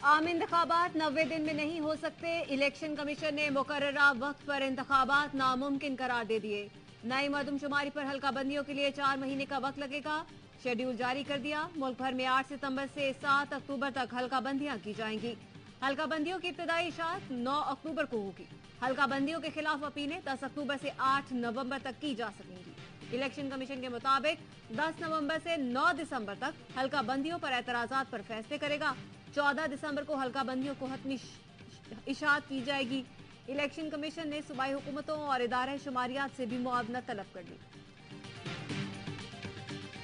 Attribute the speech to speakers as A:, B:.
A: आम इंतबात नब्बे दिन में नहीं हो सकते। इलेक्शन कमीशन ने मुकर्रा वक्त पर इंतबात नामुमकिन करार दे दिए। नई मरदमशुमारी पर हल्का बंदियों के लिए चार महीने का वक्त लगेगा। शेड्यूल जारी कर दिया। मुल्क भर में 8 सितंबर से 7 अक्टूबर तक हल्का बंदियाँ की जाएँगी। हल्का बंदियों की इब्तदाई इशात 9 अक्टूबर को होगी। हल्का बंदियों के खिलाफ अपीलें 10 अक्टूबर से 8 नवंबर तक की जा सकेंगी। इलेक्शन कमीशन के मुताबिक 10 नवंबर से 9 दिसंबर तक हल्का बंदियों पर एतराजात पर फैसले करेगा। 14 दिसंबर को हल्का बंदियों को हतमी इशात की जाएगी। इलेक्शन कमीशन ने सूबाई हुकूमतों और इदारे शुमारियात से भी मुआवजा तलब कर ली।